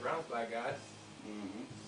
Brown black guys. Mm-hmm.